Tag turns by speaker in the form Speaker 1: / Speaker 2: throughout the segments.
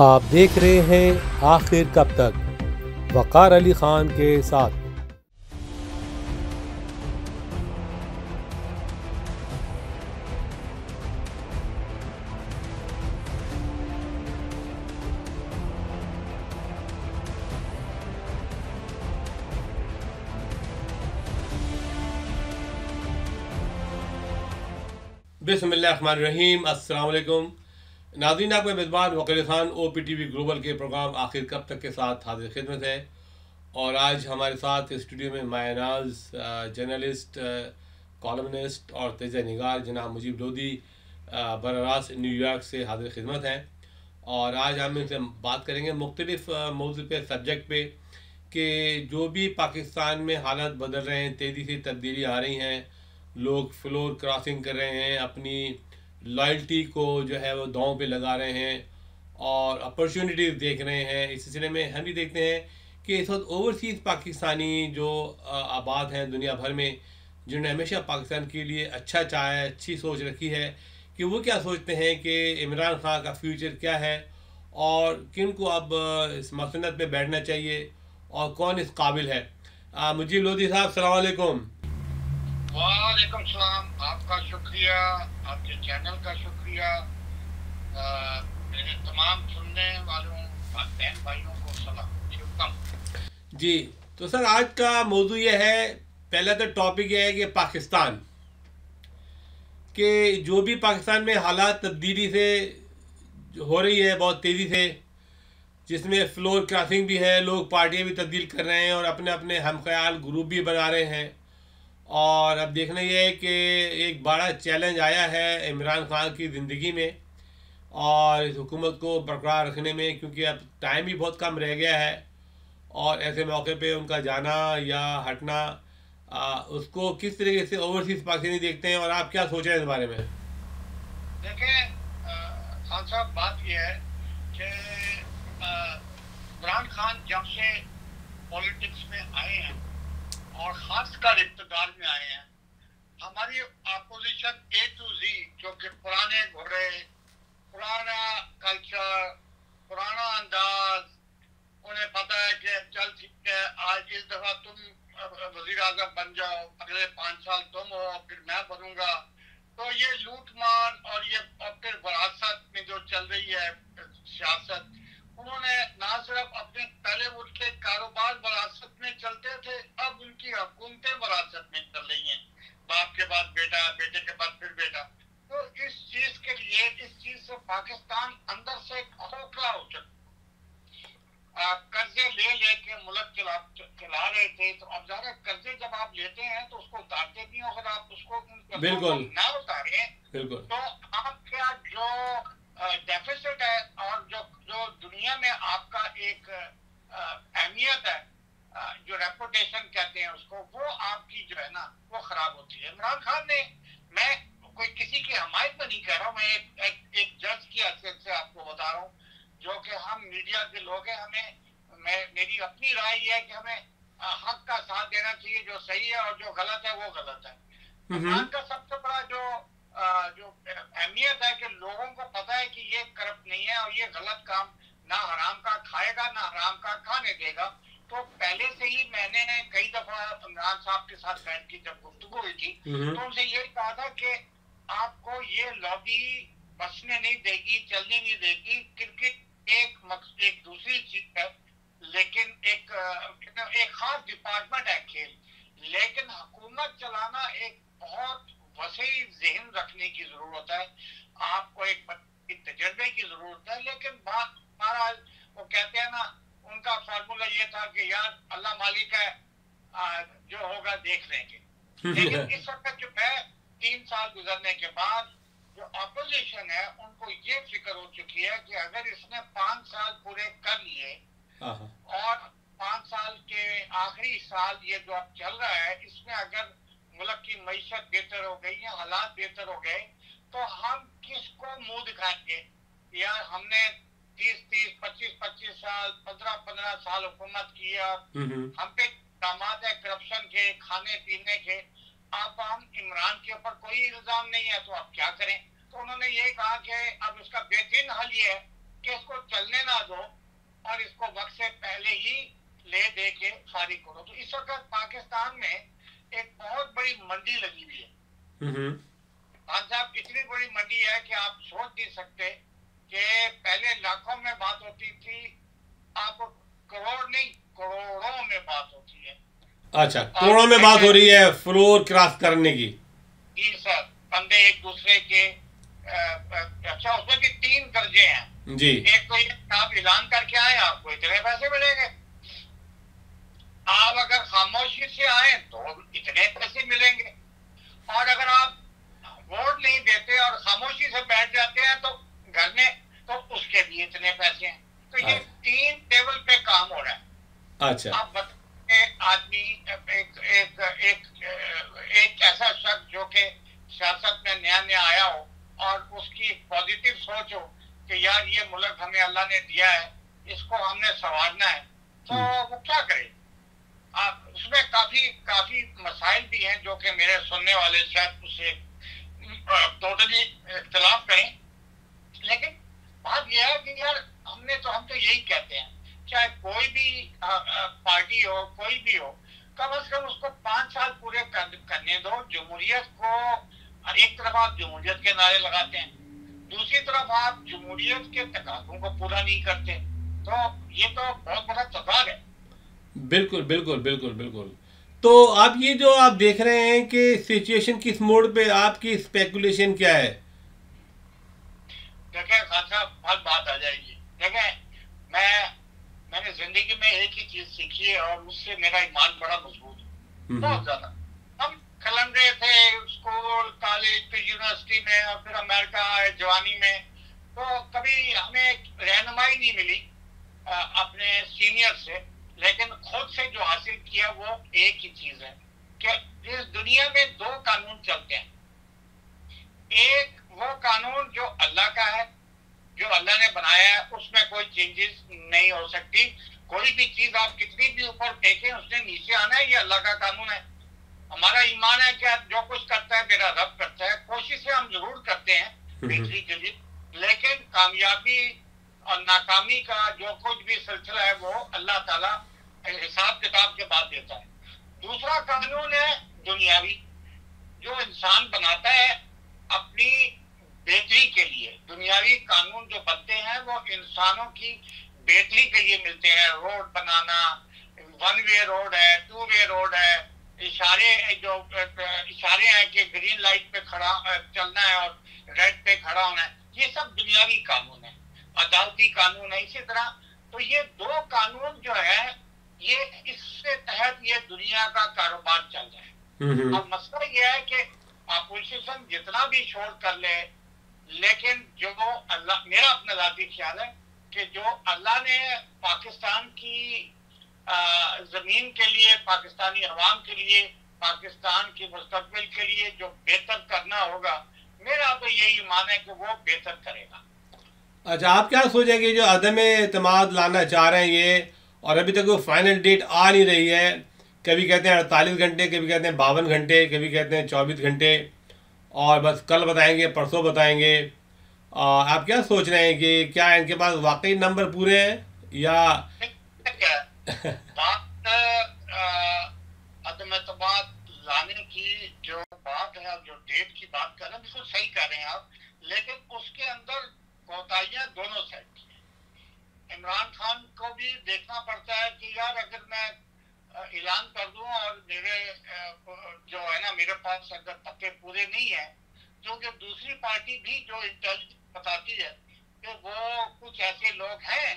Speaker 1: आप देख रहे हैं आखिर कब तक? वक़ार अली ख़ान के साथ।
Speaker 2: बिसमीम अल्लाम नाजीन आपका मेज़बान Wakeel Khan O P T V global के प्रोग्राम आखिर कब तक के साथ हाजिर खिदमत है? और आज हमारे साथ स्टूडियो में मायनाज जर्नलिस्ट कॉलमनिस्ट और तेज निगार जनाब मुजीब लोधी बररास न्यूयॉर्क से हाजिर खिदमत हैं। और आज हम इनसे बात करेंगे मुख्तलिफ़ मौजू पे सब्जेक्ट पे कि जो भी पाकिस्तान में हालात बदल रहे हैं, तेज़ी से तब्दीली आ रही हैं, लोग फ्लोर क्रॉसिंग कर रहे हैं, अपनी लॉयल्टी को जो है वो दांव पे लगा रहे हैं और अपॉर्चुनिटीज़ देख रहे हैं। इस सिलसिले में हम भी देखते हैं कि इस वक्त ओवरसीज़ पाकिस्तानी जो आबाद हैं दुनिया भर में, जिन्होंने हमेशा पाकिस्तान के लिए अच्छा चाहा है, अच्छी सोच रखी है, कि वो क्या सोचते हैं कि इमरान खान का फ्यूचर क्या है और किन को अब इस मसनत में बैठना चाहिए और कौन इस काबिल है। मुझीब लोधी साहब सलामकुम
Speaker 3: वालेकुम सलाम। आपका शुक्रिया, आपके चैनल का शुक्रिया। मेरे तमाम सुनने वालों बहन भाइयों को सलाम।
Speaker 2: जी तो सर, आज का मौजू यह है, पहला तो टॉपिक यह है कि पाकिस्तान। के जो भी पाकिस्तान में हालात तब्दीली से हो रही है, बहुत तेज़ी से, जिसमें फ्लोर क्रॉसिंग भी है, लोग पार्टियाँ भी तब्दील कर रहे हैं और अपने अपने हम ख्याल ग्रुप भी बना रहे हैं। और अब देखना यह है कि एक बड़ा चैलेंज आया है इमरान खान की ज़िंदगी में और इस हुकूमत को बरकरार रखने में क्योंकि अब टाइम भी बहुत कम रह गया है और ऐसे मौके पे उनका जाना या हटना आ, उसको किस तरीके से ओवरसीज पाकिस्तानी देखते हैं और आप क्या सोच रहे हैं इस बारे में?
Speaker 3: देखिए खान साहब बात यह है कि इमरान खान जब से पॉलिटिक्स में आए हैं और खासकर इकतदार में आए हैं। हमारी अपोजिशन ए टू जी जो कि पुराने घोड़े, पुराना कल्चर पुराना अंदाज, उन्हें पता है कि चल ठीक है, आज इस दफ़ा तुम वज़ीर आज़म बन जाओ, अगले पाँच साल तुम हो, फिर मैं बनूँगा। तो ये लूट मार और ये, और फिर विरासत में जो चल रही है, सियासत उन्होंने ना सिर्फ़ अपने पहले उनके कारोबार वरासत में चलते थे अब उनकी हुकूमतें वरासत में चल रही हैं। बाप के बाद बेटा बेटे के बाद फिर बेटा। तो इस चीज़ के लिए इस चीज़ से पाकिस्तान अंदर से खोखला हो चुका। कर्जे ले लेके मुल्क चला चला रहे थे तो अब ज़्यादा कर्जे जब आप लेते हैं तो उसको उतारते भी हो अगर आप उसको
Speaker 2: बिल्कुल।
Speaker 3: ना उतारे
Speaker 2: बिल्कुल।
Speaker 3: तो आपका जो डेफिसिट है और जो जो दुनिया में आपका एक अहमियत है जो रेपुटेशन कहते हैं उसको वो आपकी जो है ना वो खराब होती है। इमरान खान ने मैं कोई किसी की हमायत में नहीं कह रहा हूँ मैं एक, एक, एक जज की हैसियत से आपको बता रहा हूँ जो कि हम मीडिया के लोग हैं हमें मैं मेरी अपनी राय यह है कि हमें हक का साथ देना चाहिए जो सही है और जो गलत है वो गलत है। इमरान का सबसे बड़ा जो जो अहमियत है कि लोगों को पता है कि ये करप्ट नहीं है और ये गलत काम ना हराम का खाएगा ना हराम का खाने देगा। तो पहले से ही मैंने कई दफ़ा इमरान साहब के साथ बैठ की जब गुफ्तु हुई थी तो उनसे ये कहा था कि आपको ये लॉबी बसने नहीं देगी चलने नहीं देगी क्रिकेट एक एक दूसरी चीज़ है लेकिन एक एक खास डिपार्टमेंट है खेल। लेकिन हुकूमत चलाना एक बहुत वसी जहन रखने की ज़रूरत है। आपको एक तजर्बे की ज़रूरत है लेकिन बात महाराज वो कहते हैं ना उनका फार्मूला ये था कि यार अल्लाह मालिक है जो होगा देख लेंगे। लेकिन इस वक्त जो है तीन साल गुजरने के बाद जो अपोजिशन है उनको ये फ़िक्र हो चुकी है कि अगर इसने पाँच साल पूरे कर लिए और पाँच साल के आखिरी साल ये जो अब चल रहा है इसमें अगर मुल्क की मीशत बेहतर हो गई या हालात बेहतर हो गए तो हम किसको मुँह दिखाएँगे? या हमने तीस तीस पच्चीस पच्चीस साल पंद्रह पंद्रह साल हुकूमत किया हम पे दामाद है करप्शन के खाने पीने के। अब हम इमरान के ऊपर कोई इल्ज़ाम नहीं है तो आप क्या करें? तो उन्होंने ये कहा कि अब इसका बेहतरीन हल ये है कि इसको चलने ना दो और इसको वक्त से पहले ही ले दे के फारिग करो। तो इस वक्त पाकिस्तान में एक बहुत बड़ी मंडी लगी हुई है। खान साहब इतनी बड़ी मंडी है कि आप सोच नहीं सकते कि पहले लाखों में बात होती थी आप करोड़ नहीं करोड़ों में बात होती है।
Speaker 2: अच्छा करोड़ों में बात हो रही है फ्लोर क्रॉस करने की।
Speaker 3: जी सर बंदे एक दूसरे के अच्छा उसमें भी तीन दर्जे हैं।
Speaker 2: जी।
Speaker 3: एक तो ये आप ऐलान करके आए आपको इतने पैसे मिलेंगे। आप अगर खामोशी से आए तो इतने पैसे मिलेंगे। और अगर आप वोट नहीं देते और खामोशी से बैठ जाते हैं तो घर में तो उसके भी इतने पैसे हैं। तो ये
Speaker 2: अच्छा।
Speaker 3: तीन टेबल पे काम हो रहा है।
Speaker 2: अच्छा।
Speaker 3: आप बताइए आदमी एक एक एक एक ऐसा शख्स जो कि सियासत में नया नया आया हो और उसकी पॉजिटिव सोच हो कि यार ये मुल्क हमें अल्लाह ने दिया है इसको हमने संवारना है तो वो क्या करे उसमें काफ़ी काफ़ी मसाइल भी हैं जो कि मेरे सुनने वाले शायद उससे टोटली इख्तलाफ करें। लेकिन बात यह है कि यार हमने तो हम तो यही कहते हैं चाहे कोई भी पार्टी हो कोई भी हो कम अज कम उसको पाँच साल पूरे कर, करने दो। जमहूरियत को एक तरफ़ आप जमहूरियत के नारे लगाते हैं दूसरी तरफ़ आप जमहूरियत के तकाजों को पूरा नहीं करते। तो ये तो बहुत बड़ा तजाद है।
Speaker 2: बिल्कुल बिल्कुल बिल्कुल बिल्कुल। तो आप ये जो आप देख रहे हैं कि सिचुएशन किस मोड पे आपकी स्पेकुलेशन क्या है?
Speaker 3: देखें बहुत बात आ जाएगी। देखें मैं मैंने ज़िंदगी में एक ही चीज़ सीखी है और उससे मेरा ईमान बड़ा मज़बूत है।
Speaker 2: हम्म,
Speaker 3: बहुत ज़्यादा। हम कलंदरे थे स्कूल कॉलेज फिर यूनिवर्सिटी में और फिर अमेरिका आए जवानी में। तो कभी हमें रहनुमाई नहीं मिली अपने सीनियर से। लेकिन खुद से जो हासिल किया वो एक ही चीज़ है कि इस दुनिया में दो कानून चलते हैं। एक वो कानून जो अल्लाह का है जो अल्लाह ने बनाया है उसमें कोई चेंजेस नहीं हो सकती। कोई भी चीज़ आप कितनी भी ऊपर फेंकें उसने नीचे आना है ये अल्लाह का कानून है। हमारा ईमान है कि जो कुछ करता है मेरा रब करता है। कोशिशें हम ज़रूर करते हैं बेहतरी के लिए लेकिन कामयाबी और नाकामी का जो कुछ भी सिलसिला है वो अल्लाह ताला हिसाब किताब के बाद देता है। दूसरा कानून है दुनियावी, जो इंसान बनाता है अपनी बेहतरी के लिए। दुनियावी कानून जो बनते हैं, वो इंसानों की बेहतरी के लिए मिलते हैं। रोड बनाना वन वे रोड है टू वे रोड है, इशारे जो, इशारे हैं कि ग्रीन लाइट पे खड़ा, चलना है और रेड पे खड़ा होना है। ये सब दुनियावी कानून है। अदालती कानून है इसी तरह। तो ये दो कानून जो है ये इससे तहत ये दुनिया का कारोबार चल रहा है। अब मसला यह है कि अपोजिशन जितना भी शोर कर ले लेकिन जो अल्लाह मेरा अपना जाती ख्याल है कि जो अल्लाह ने पाकिस्तान की आ, ज़मीन के लिए पाकिस्तानी अवाम के लिए पाकिस्तान के मुस्तबिल के लिए जो बेहतर करना होगा मेरा तो यही मान है कि वो बेहतर करेगा।
Speaker 2: अच्छा आप क्या सोचेंगे जो अदम एतमाद लाना चाह रहे हैं ये? और अभी तक वो फाइनल डेट आ नहीं रही है। कभी कहते हैं अड़तालीस घंटे कभी कहते हैं बावन घंटे कभी कहते हैं चौबीस घंटे। और बस कल बताएँगे परसों बताएँगे। आ, आप क्या सोच रहे हैं कि क्या इनके पास वाकई नंबर पूरे हैं या
Speaker 3: लाने की जो बात है जो डेट की बात कर रहे हैं बिल्कुल सही कर रहे हैं आप लेकिन उसके अंदर कोताहियाँ दोनों साइड इमरान खान को भी देखना पड़ता है कि यार अगर मैं ऐलान कर दूँ और मेरे जो है ना मेरे पास अगर पक्के पूरे नहीं है क्योंकि दूसरी पार्टी भी जो इंटेलिजेंस बताती है कि वो कुछ ऐसे लोग हैं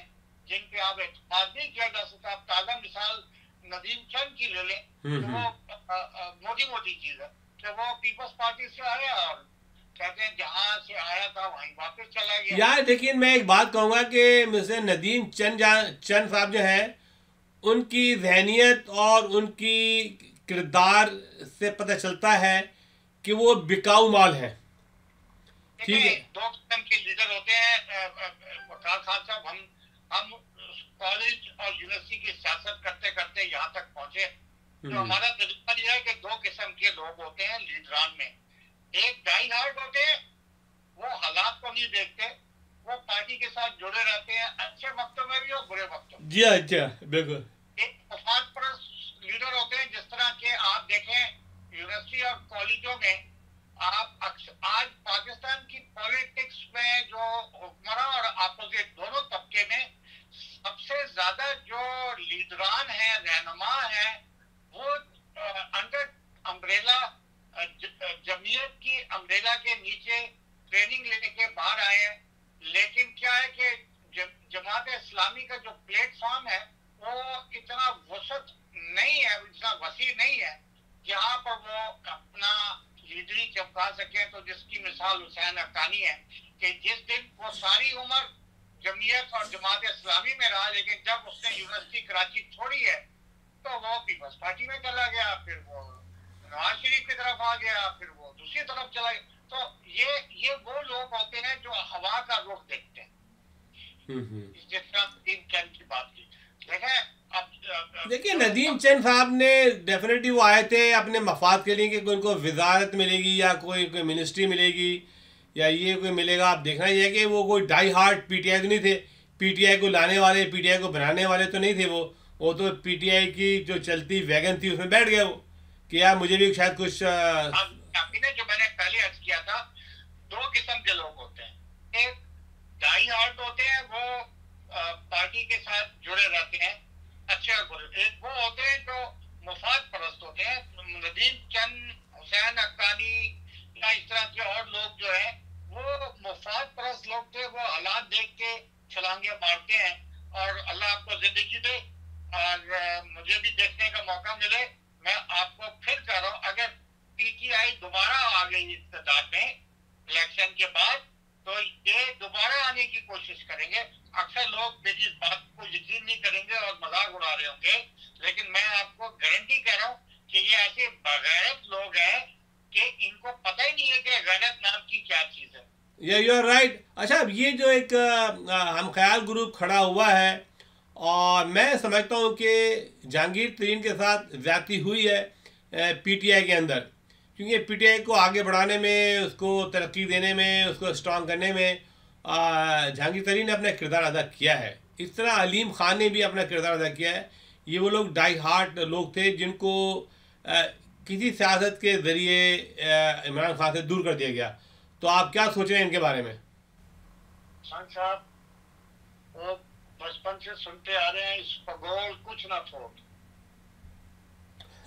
Speaker 3: जिन पे आप एतमाद नहीं किया जा सकता। आप ताज़ा मिसाल नदीम चंद की ले लें
Speaker 2: हम्म,
Speaker 3: तो वो मोटी मोटी चीज़ है कि वो पीपल्स पार्टी से आया और कहते जहाँ से आया था वहीं वापस चला गया।
Speaker 2: यार लेकिन मैं एक बात कहूँगा कि मिस्टर नदीम चंद चंद साहब जो हैं उनकी जहनीत और उनकी किरदार से पता चलता है कि वो बिकाऊ माल हैं। ठीक है।
Speaker 3: दो किस्म के लीडर होते हैं वकार खान साहब। हम हम कॉलेज और यूनिवर्सिटी की सियासत करते करते यहाँ तक पहुँचे। तो
Speaker 2: हम्म।
Speaker 3: हमारा तजुर्बा यह है कि दो किस्म के लोग होते हैं लीडरान में। एक डाई हार्ड होते हैं वो हालात को नहीं देखते वो पार्टी के साथ जुड़े रहते हैं अच्छे वक्तों में भी और बुरे वक्तों में
Speaker 2: जी अच्छा बिल्कुल।
Speaker 3: एक मफाद परस्त लीडर होते हैं जिस तरह के आप देखें यूनिवर्सिटी और कॉलेजों में आप आज पाकिस्तान की पॉलिटिक्स में जो हुक्मरान और अपोजिट दोनों तबके में सबसे ज़्यादा जो लीडरान है रहनुमा हैं वो अंडर अम्ब्रेला जमीयत की अम्ब्रेला के नीचे ट्रेनिंग लेने के बाहर आए हैं। लेकिन क्या है कि जमात इस्लामी का जो प्लेटफॉर्म है, वो इतना वसत नहीं है, इतना वसी नहीं है, जहाँ पर वो अपना लीडरी चमका सके। तो जिसकी मिसाल हुसैन अक्कानी है कि जिस दिन वो सारी उम्र जमीयत और जमात इस्लामी में रहा, लेकिन जब उसने यूनिवर्सिटी कराची छोड़ी है तो वो पीपल्स पार्टी में चला गया, फिर वो नवाज़ शरीफ की तरफ़ आ गया फिर वो दूसरी तरफ़ चला गया। तो ये ये वो लोग होते हैं जो हवा का रुख देखते हैं। जिस तरह तीन चंद की बात की। देखें
Speaker 2: देखिए नदीम चंद साहब ने डेफिनेटली वो आए थे अपने मफाद के लिए कि उनको वजारत मिलेगी या कोई कोई मिनिस्ट्री मिलेगी या ये कोई मिलेगा। आप देखना ये है कि वो कोई डाई हार्ट पीटीआई तो नहीं थे। पीटीआई को लाने वाले पीटीआई को बनाने वाले तो नहीं थे वो। वो तो पीटीआई की जो चलती वैगन थी उसमें बैठ गया वो। कि यार मुझे भी शायद कुछ अ,
Speaker 3: अब काफ़ी ने जो मैंने पहले अर्ज़ किया था दो किस्म के लोग होते हैं। एक डाई हार्ट होते हैं वो पार्टी के साथ जुड़े रहते हैं अच्छे और एक वो होते हैं जो मुफाद परस्त होते हैं नदीम चंद हुसैन अक्कानी या इस तरह के और लोग जो है वो मुफाद परस्त लोग थे वो हालात देख के छलांगे मारते हैं और अल्लाह आपको ज़िंदगी दे और मुझे भी देखने का मौका मिले। मैं आपको फिर कह रहा हूँ अगर पीटीआई दोबारा आ गई इकतदार में इलेक्शन के बाद तो ये दोबारा आने की कोशिश करेंगे। अक्सर लोग मेरी इस बात को यकीन नहीं करेंगे और मज़ाक उड़ा रहे होंगे लेकिन मैं आपको गारंटी कह रहा हूँ कि ये ऐसे बगैरत लोग हैं कि इनको पता ही नहीं है कि गैरत नाम की क्या चीज़ है।
Speaker 2: या यू आर राइट अच्छा ये जो एक अ, हम ख्याल ग्रुप खड़ा हुआ है और मैं समझता हूँ कि जहांगीर तरीन के साथ ज्यादती हुई है पीटीआई के अंदर। क्योंकि पीटीआई को आगे बढ़ाने में उसको तरक्की देने में उसको स्ट्रांग करने में जहांगीर तरीन ने अपना किरदार अदा किया है। इस तरह अलीम खान ने भी अपना किरदार अदा किया है। ये वो लोग डाई हार्ट लोग थे जिनको अ, किसी सियासत के ज़रिए इमरान खान से दूर कर दिया गया। तो आप क्या सोच रहे हैं इनके बारे में?
Speaker 3: खान साहब बचपन से सुनते आ रहे हैं इस भगोल कुछ ना छोड़।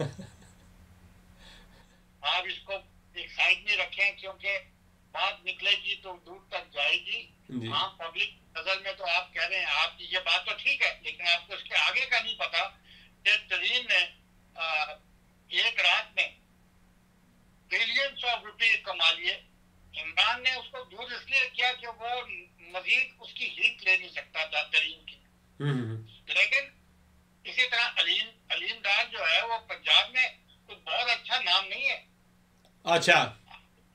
Speaker 3: आप इसको एक साइड में रखें क्योंकि बात निकलेगी तो दूर तक जाएगी। हाँ पब्लिक नज़र में तो आप कह रहे हैं आपकी ये बात तो ठीक है लेकिन आपको इसके आगे का नहीं पता कि तरीन ने आ, एक रात में बिलियंस ऑफ़ रुपए कमा लिए। इमरान ने उसको दूर इसलिए किया कि वो मजीद उसकी हीट ले नहीं सकता था तरीन की लेकिन इसी तरह अलीम अलीम दार जो है वो पंजाब में कोई बहुत अच्छा नाम नहीं है।
Speaker 2: अच्छा।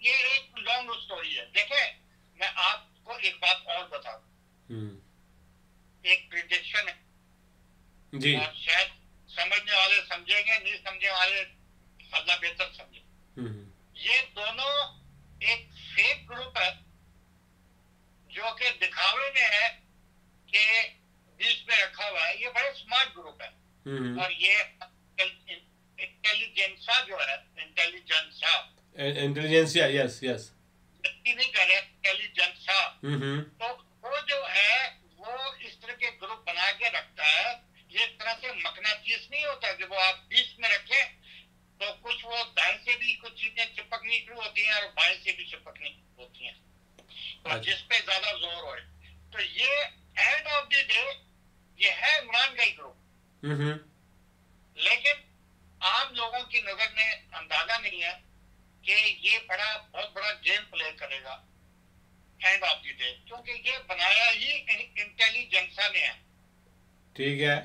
Speaker 3: ये एक लॉन्ग स्टोरी है। देखें मैं आपको एक बात और बता दूँ
Speaker 2: हम्म,
Speaker 3: एक प्रिडिक्शन है।
Speaker 2: जी।
Speaker 3: और शायद समझने वाले समझेंगे नहीं समझने वाले अल्लाह बेहतर समझे
Speaker 2: हम्म,
Speaker 3: ये दोनों एक फेक ग्रुप है। जो कि दिखावे में है कि बीच में रखा हुआ है। ये बड़े स्मार्ट ग्रुप है। और ये इंटेलिजेंसा जो है इंटेलिजेंसा
Speaker 2: इंटेलिजेंसिया यस यस
Speaker 3: नहीं कर इंटेलिजेंसा तो वो जो है वो इस तरह के ग्रुप बना के रखता है। ये एक तरह से मकना चीज़ नहीं होता कि वो आप बीच में रखें तो कुछ वो दाएँ से भी कुछ चीज़ें चिपकनी शुरू होती हैं और बाएँ से भी चिपकनी होती हैं। तो
Speaker 2: अच्छा।
Speaker 3: जिस पे ज़्यादा ज़ोर हो। तो ये एंड ऑफ़ द डे ये है इमरान का ही ग्रुप लेकिन आम लोगों की नज़र में अंदाज़ा नहीं है कि ये बड़ा बहुत बड़ा गेम प्ले करेगा एंड ऑफ़ द डे क्योंकि ये बनाया ही इंटेलिजेंसा ने है।
Speaker 2: ठीक है।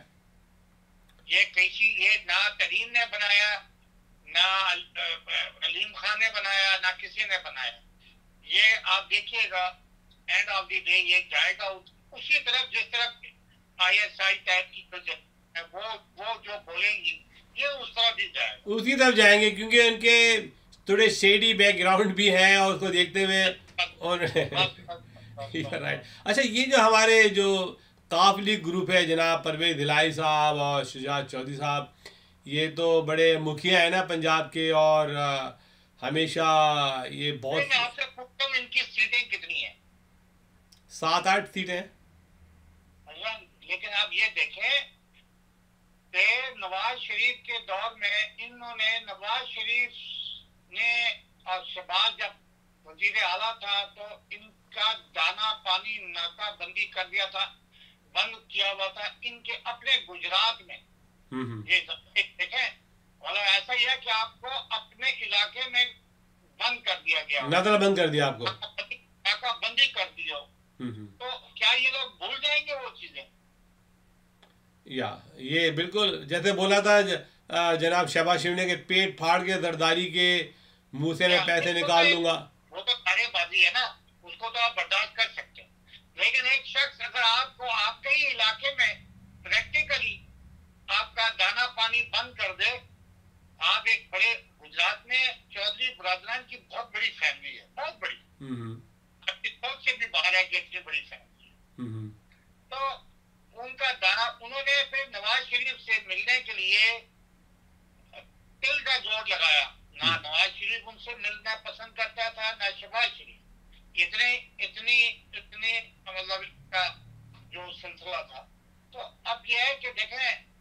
Speaker 3: ये किसी ये ना तरीन ने बनाया ना अलीम खान ने बनाया ना किसी ने बनाया। ये आप देखिएगा एंड ऑफ़ द डे ये जाएगा उसी तरफ़ जिस तरफ़ आईएसआई टाइप की है, वो वो जो बोलेंगी ये उस तरफ़ ही जाएगा।
Speaker 2: उसी तरफ़ जाएँगे क्योंकि उनके थोड़े शेडी बैकग्राउंड भी है और उसको देखते हुए और राइट अच्छा ये जो हमारे जो काफली ग्रुप है जनाब परवेज दिलाई साहब और शुजात चौधरी साहब ये तो बड़े मुखिया है ना पंजाब के और हमेशा ये बहुत
Speaker 3: इनकी सीटें कितनी है?
Speaker 2: सात आठ सीटें
Speaker 3: लेकिन आप ये देखें कि नवाज़ शरीफ के दौर में इन्होंने नवाज़ शरीफ ने और शबाज जब वज़ीर आला था तो इनका दाना पानी नाकाबंदी कर दिया था बंद किया हुआ था इनके अपने गुजरात में। हम्म, हम्म। ये देखें मतलब ऐसा ही है कि आपको अपने इलाके में बंद कर दिया गया।
Speaker 2: नज़र बंद कर दिया आपको?
Speaker 3: नाकाबंदी कर दिया हम्म, तो क्या ये लोग भूल जाएँगे वो चीज़ें?
Speaker 2: या ये बिल्कुल जैसे बोला था जनाब शहबाज शिव ने के पेट फाड़ के जरदारी के मुँह से मैं पैसे निकाल लूँगा।
Speaker 3: वो तो नारेबाजी है ना उसको तो आप बर्दाश्त कर सकते हैं। लेकिन एक शख्स अगर आपको आपके ही इलाके में प्रैक्टिकली आपका दाना पानी बंद कर दे आप एक बड़े गुजरात में चौधरी बरादरान की बहुत बड़ी फैमिली है बहुत बड़ी। हम्म। से भी बाहर है कि इतनी बड़ी फैमिली है। हम्म। तो उनका दाना उन्होंने फिर नवाज़ शरीफ से मिलने के लिए तिल का ज़ोर लगाया। ना नवाज़ शरीफ उनसे मिलना पसंद करता था ना शहबाज शरीफ। इतने इतनी इतने मतलब का जो सिलसिला था। तो अब यह है कि देखें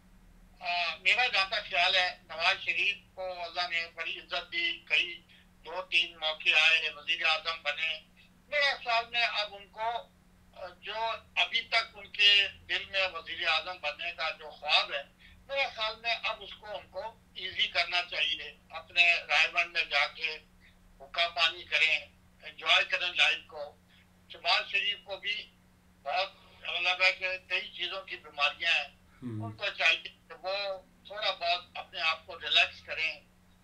Speaker 3: मेरा जहाँ ख्याल है नवाज़ शरीफ को अल्लाह ने बड़ी इज़्ज़त दी कई दो तीन मौके आए वज़ीर आज़म बने मेरे ख्याल में अब उनको जो अभी तक उनके दिल में वज़ीर आज़म बनने का जो ख्वाब है मेरे ख्याल में अब उसको उनको इजी करना चाहिए अपने रायबंद में जाके हुक्का पानी करें एंजॉय करें लाइफ को शबाज शरीफ को भी बहुत मतलब है कि कई चीज़ों की बीमारियाँ हैं हम्म। उनको चाहिए वो थोड़ा बहुत अपने आप को रिलैक्स करें,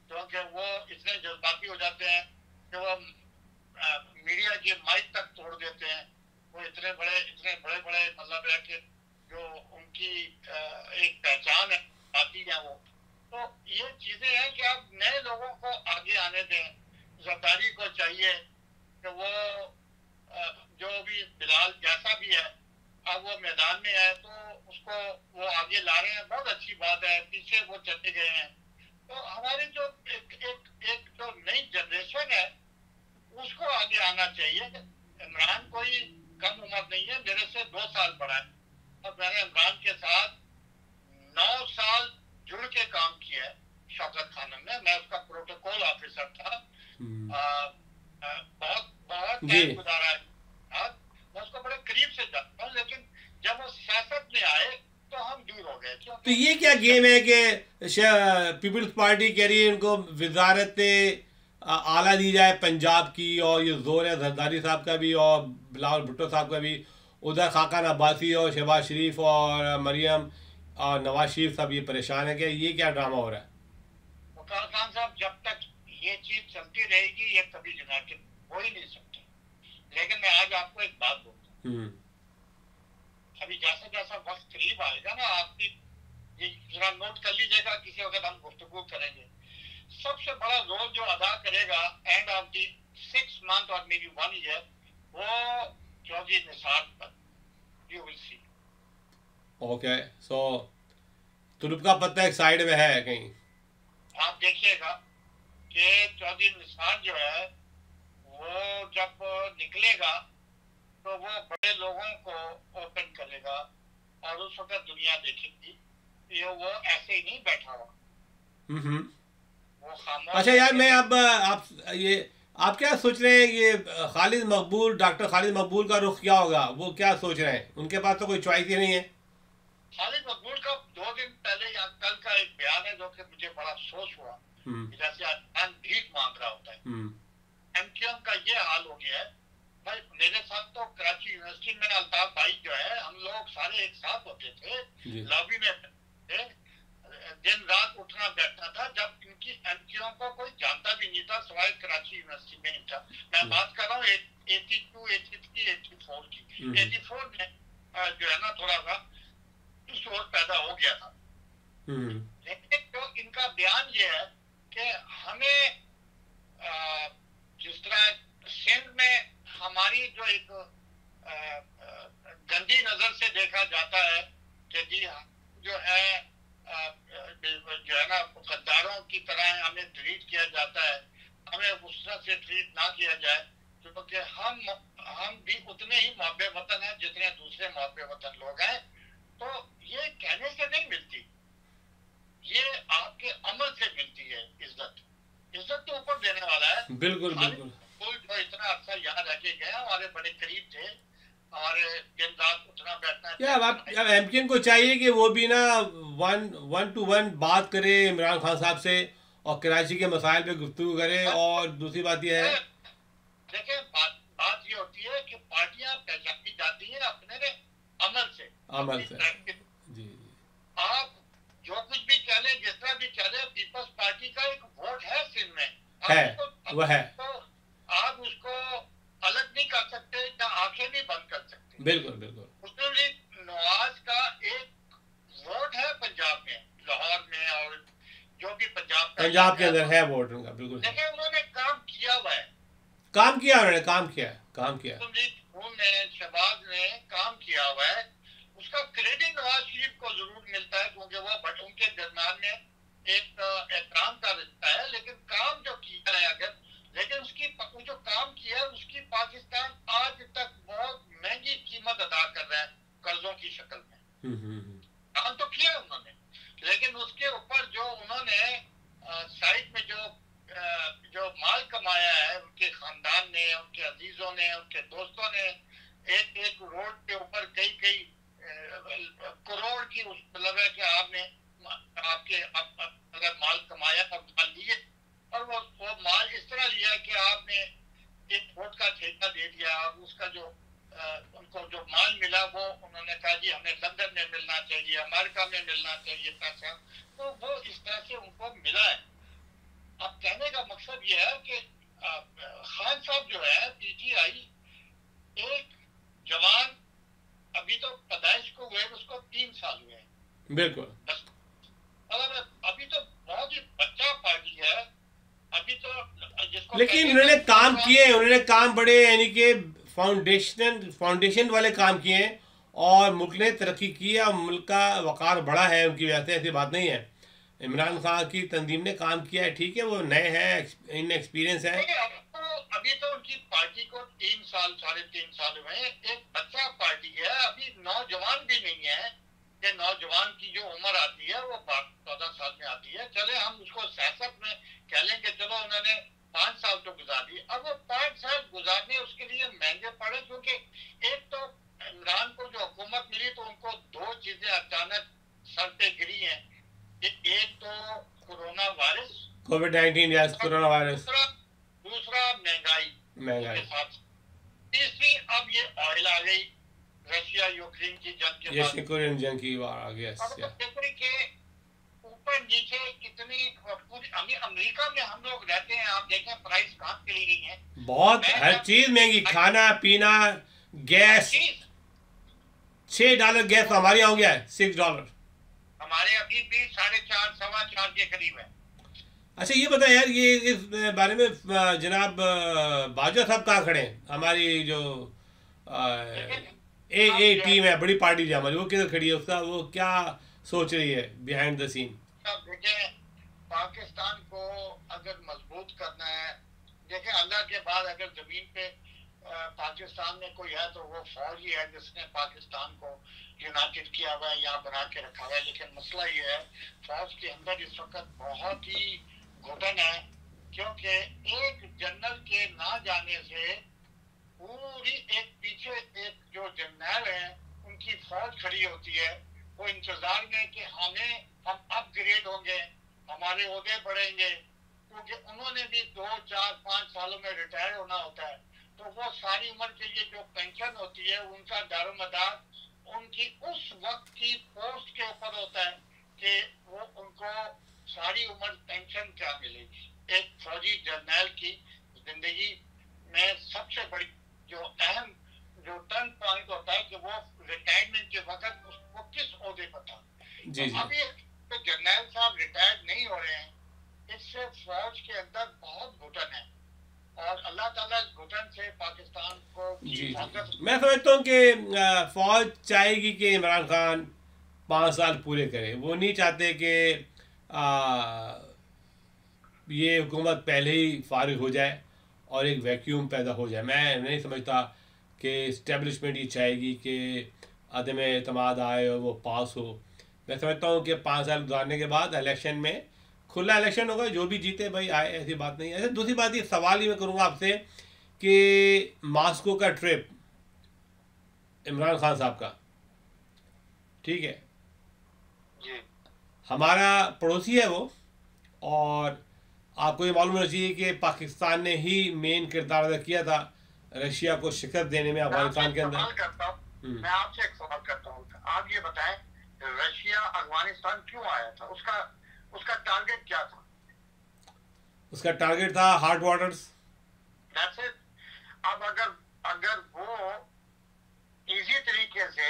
Speaker 3: क्योंकि वो इतने जज्बाती हो जाते हैं कि वो मीडिया के माइक तक तोड़ देते हैं। वो इतने बड़े इतने बड़े बड़े मतलब है कि जो उनकी एक पहचान है आती है वो। तो ये चीज़ें हैं कि आप नए लोगों को आगे आने दें जरदारी को चाहिए कि वो जो भी बिलाल जैसा भी है अब वो मैदान में है तो उसको वो आगे ला रहे हैं बहुत अच्छी बात है पीछे वो चले गए हैं। तो हमारी जो एक एक एक जो नई जनरेशन है उसको आगे आना चाहिए। इमरान कोई कम उम्र नहीं है मेरे से दो साल बड़ा है। और मैंने इमरान के साथ नौ साल जुड़ के काम किया है शौकत खानम में। मैं उसका प्रोटोकॉल ऑफिसर था। हम्म। बहुत बहुत टाइम गुजारा है। मैं उसको बड़े करीब से जानता हूँ लेकिन जब वो सियासत में आए तो हम दूर हो गए।
Speaker 2: तो ये क्या गेम है कि पीपल्स पार्टी कह रही है इनको वजारत आला दी जाए पंजाब की और ये ज़ोर है जरदारी साहब का भी और बिलावल भुट्टो साहब का भी। उधर खाकान अब्बासी और शहबाज शरीफ और मरियम और नवाज़ शरीफ साहब ये परेशान है कि ये क्या ड्रामा हो रहा है?
Speaker 3: खान साहब जब तक ये चीज़ चलती रहेगी ये कभी यूनाइटेड हो ही नहीं सकते लेकिन मैं आज आपको एक बात बोलता हूँ हम्म। अभी जैसा जैसा वक्त करीब आएगा ना आपकी ये जरा नोट कर किसी वक्त हम गुफ्तगु करेंगे। सबसे बड़ा रोल जो अदा करेगा end of the six month और मे बी वन ईयर वो चौधरी निसार पर। You will see
Speaker 2: okay so तुरुप का पत्ता एक साइड में है कहीं।
Speaker 3: आप देखिएगा कि चौधरी निसार जो है वो जब निकलेगा तो वो बड़े लोगों को ओपन करेगा और उस वक्त दुनिया देखेगी ये वो ऐसे ही नहीं बैठा हुआ।
Speaker 2: अच्छा यार मैं अब आप ये आप क्या सोच रहे हैं ये खालिद मकबूल डॉक्टर खालिद मकबूल का रुख क्या होगा? वो क्या सोच रहे हैं? उनके पास तो कोई चॉइस ही नहीं है।
Speaker 3: खालिद मकबूल का दो दिन पहले या कल का एक बयान है जो कि मुझे बड़ा अफसोस हुआ। हम्म। जैसे भीख मांग रहा होता है। एमक्यूएम हम्म। का ये हाल हो गया है। भाई मेरे साथ तो कराची यूनिवर्सिटी में अल्ताफ भाई जो है हम लोग सारे एक साथ होते थे। लॉबी में दिन रात उठना बैठना था जब इनकी एमक्यूओं को कोई जानता भी नहीं था सवाई कराची यूनिवर्सिटी में था मैं हम्म। बात कर रहा हूँ eighty two eighty three eighty four की एटी हम्म। फोर में जो है ना थोड़ा सा शोर पैदा हो गया था हम्म। लेकिन जो इनका बयान ये है कि हमें जिस तरह सिंध में हमारी जो एक गंदी नज़र से देखा जाता है कि जी जो है जो है ना गद्दारों की तरह हमें ट्रीट किया जाता है। हमें उस तरह से ट्रीट ना किया जाए क्योंकि हम हम भी उतने ही मुहब वतन हैं जितने दूसरे मुहब वतन लोग हैं। तो ये कहने से नहीं मिलती। ये आपके अमल से मिलती है इज़्ज़त। इज़्ज़त तो ऊपर देने वाला है।
Speaker 2: बिल्कुल बिल्कुल।
Speaker 3: जो इतना अच्छा यहाँ रखे गए हमारे बड़े करीब थे। और दिन रात उठना बैठना
Speaker 2: क्या अब अब एमपीएन को चाहिए कि वो भी ना वन वन टू वन बात करे इमरान खान साहब से और कराची के मसाइल पे गुफ्तु करे और दूसरी बात यह है
Speaker 3: देखिए बात बात ये होती है कि पार्टियाँ पहचानी जाती हैं अपने अमल से
Speaker 2: अमल से। जी।
Speaker 3: आप जो कुछ भी कह लें जिस तरह भी कह लें पीपल्स पार्टी का एक वोट है सिंध में।
Speaker 2: है वो है।
Speaker 3: आप उसको अलग नहीं कर सकते या आँखें नहीं बंद कर सकते।
Speaker 2: बिल्कुल बिल्कुल।
Speaker 3: मुस्लिम लीग नवाज़ का एक वोट है पंजाब में लाहौर में और जो भी पंजाब
Speaker 2: पंजाब के अंदर है वोट उनका बिल्कुल।
Speaker 3: देखिए उन्होंने काम किया हुआ है।
Speaker 2: काम किया उन्होंने काम किया काम किया मुस्लिम लीग
Speaker 3: ने शहबाज ने काम किया हुआ है। उसका क्रेडिट नवाज़ शरीफ को ज़रूर मिलता है क्योंकि वो उनके दरम्यान में एक एहतराम का रिश्ता है लेकिन काम जो किया है अगर लेकिन उसकी जो काम किया उसकी पाकिस्तान आज तक बहुत महँगी कीमत अदा कर रहा है कर्जों की शक्ल में हम्म, हम्म, हम्म। काम तो किया उन्होंने लेकिन उसके ऊपर जो उन्होंने साइड में जो जो माल कमाया है उनके खानदान ने उनके अजीजों ने उनके दोस्तों ने एक एक रोड के ऊपर कई कई करोड़ की मतलब है कि आपने आपके अगर माल कमाया और माल लिए और वो वो माल इस तरह लिया कि आपने एक वोट का ठेका दे दिया और उसका जो आ, उनको जो माल मिला वो उन्होंने कहा जी हमें लंदन में मिलना चाहिए अमेरिका में मिलना चाहिए पैसा तो वो इस तरह से उनको मिला है अब कहने का मकसद ये है कि खान साहब जो है पीटीआई एक जवान अभी तो पैदाइश को हुए उसको तीन साल हुए
Speaker 2: बिल्कुल
Speaker 3: अभी तो बहुत ही बच्चा पार्टी है अभी तो
Speaker 2: लेकिन उन्होंने काम किए उन्होंने काम बड़े यानी कि फाउंडेशन फाउंडेशन वाले काम किए हैं और मुल्क ने तरक्की की है और मुल्क का वकार बढ़ा है, उनकी वजह से ऐसी बात नहीं है। इमरान खान की तंजीम ने काम किया है, ठीक है, वो नए हैं इन एक्सपीरियंस है
Speaker 3: अभी तो उनकी पार्टी को तीन साल साढ़े तीन साल हुए एक बच्चा पार्टी है अभी नौजवान भी नहीं है कि नौजवान की जो उम्र आती है वो चौदह साल में आती है चले हम उसको सियासत में कह लें कि चलो उन्होंने पाँच साल तो गुजार दिए अब वो पाँच साल गुजारने उसके लिए महँगे पड़े क्योंकि एक तो इमरान को जो हुकूमत मिली तो उनको दो चीज़ें अचानक सर पे गिरी हैं एक तो कोरोना वायरस
Speaker 2: कोविड नाइन्टीन या कोरोना वायरस
Speaker 3: दूसरा महँगाई
Speaker 2: महँगाई।
Speaker 3: तीसरी अब ये ऑयल आ गई। रशिया यूक्रेन की जंग के
Speaker 2: बाद। यूक्रेन जंग की बार आ गया
Speaker 3: के ऊपर नीचे कितनी पूरी अमेरिका में हम लोग रहते हैं आप देखें प्राइस कहाँ चली गई है।
Speaker 2: बहुत हर चीज़ महँगी खाना पीना गैस। छह डॉलर गैस तो हमारे यहाँ हो गया है सिक्स डॉलर
Speaker 3: हमारे अभी भी साढ़े चार सवा चार के करीब है
Speaker 2: अच्छा ये बता यार ये इस बारे में जनाब बाजा साहब कहाँ खड़े हैं? हमारी जो ए ए टीम है बड़ी पार्टी जो हमारी वो किधर खड़ी है उसका वो क्या सोच रही है बिहाइंड द सीन
Speaker 3: पाकिस्तान को अगर मज़बूत करना है देखें अल्लाह के बाद अगर ज़मीन पे पाकिस्तान में कोई है तो वो फौज ही है जिसने पाकिस्तान को यूनाइटेड किया हुआ है यहाँ बना के रखा हुआ है। लेकिन मसला ये है फौज के अंदर इस वक्त बहुत ही घुटन है, क्योंकि एक जनरल के ना जाने से पूरी एक पीछे एक जो जर्नैल है, उनकी फौज खड़ी होती है। वो इंतज़ार में कि हमें, हम अपग्रेड होंगे, हमारे ओहदे बढ़ेंगे, क्योंकि उन्होंने भी दो, चार, पाँच सालों में रिटायर होना होता है। तो वो सारी उम्र के लिए जो पेंशन होती है, उनका दारोमदार उनकी उस वक्त की पोस्ट के ऊपर होता है कि वो उनको सारी उम्र पेंशन क्या मिलेगी? एक फौजी जर्नैल की ज़िंदगी में सबसे बड़ी जो अहम जो टर्न पॉइंट होता है कि वो रिटायरमेंट के वक्त वो किस ओहदे पर था?
Speaker 2: जी तो
Speaker 3: अभी तो जर्नैल साहब रिटायर्ड नहीं हो रहे हैं। इससे फौज के अंदर बहुत घुटन है। और अल्लाह ताला घुटन से पाकिस्तान को
Speaker 2: जी मैं समझता हूँ कि फौज चाहेगी कि इमरान खान पाँच साल पूरे करे। वो नहीं चाहते कि ये हुकूमत पहले ही फारिग हो जाए और एक वैक्यूम पैदा हो जाए। मैं नहीं समझता कि इस्टेब्लिशमेंट ये चाहेगी कि अदम अतमाद आए और वो पास हो। मैं समझता हूँ कि पाँच साल गुजारने के बाद इलेक्शन में खुला इलेक्शन होगा, जो भी जीते, भाई आए, ऐसी बात नहीं। है दूसरी बात ये सवाल ही मैं करूँगा आपसे कि मास्को का ट्रिप इमरान खान साहब का, ठीक है? हमारा पड़ोसी है वो और आपको ये मालूम होना चाहिए कि पाकिस्तान ने ही मेन किरदार अदा किया था रशिया को शिकस्त देने में अफ़गानिस्तान के अंदर।
Speaker 3: हम्म। मैं आपसे एक सवाल करता हूँ। आप ये बताएँ रशिया अफ़गानिस्तान क्यों आया था? उसका उसका टारगेट क्या था?
Speaker 2: उसका टारगेट था हार्ड वाटर्स
Speaker 3: अब अगर अगर वो इजी तरीके से